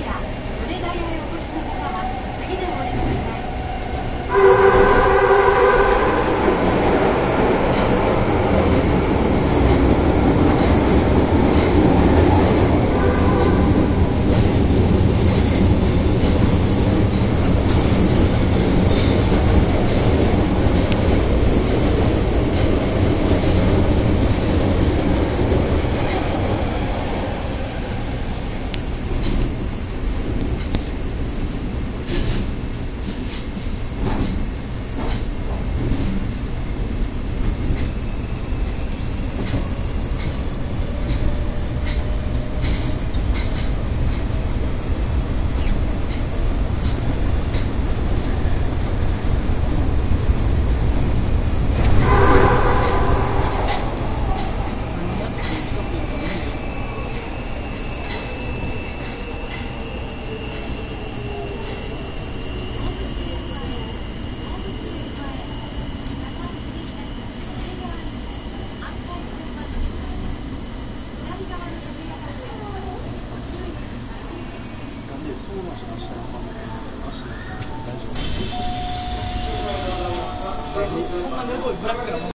や濡れ台をお越しの方なんしました足大丈夫そんなむごいブラックなの